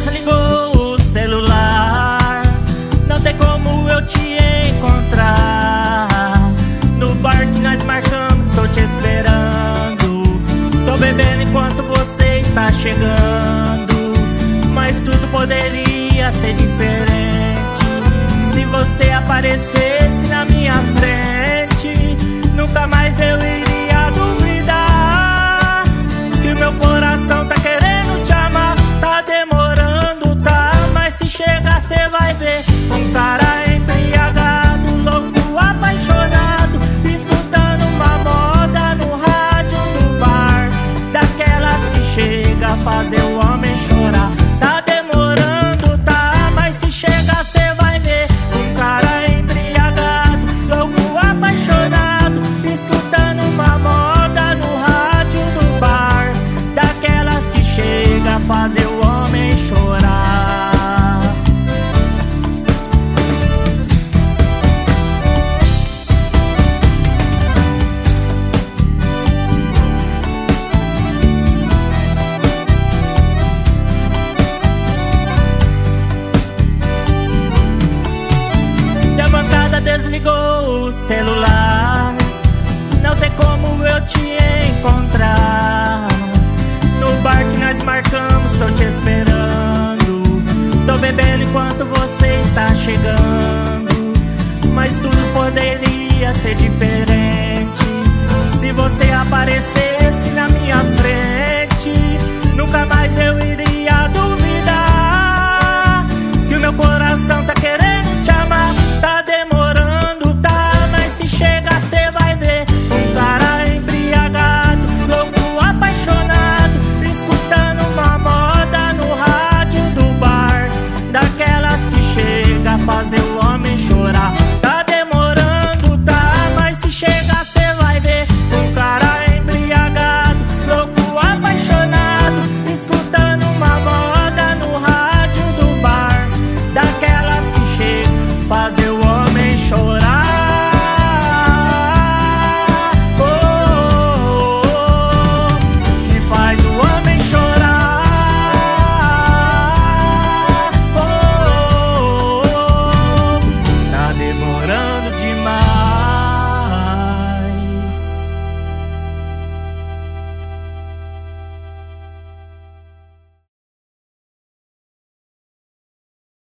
desligou o celular. Não tem como eu te encontrar. No bar que nós marcamos, tô te esperando. Tô bebendo enquanto você está chegando. Mas tudo poderia ser diferente se você aparecesse na minha frente. celular. Não tem como eu te encontrar. No bar que nós marcamos, tô te esperando. Tô bebendo enquanto você está chegando. Mas tudo poderia ser diferente se você aparecer. daquelas que chega a fazer.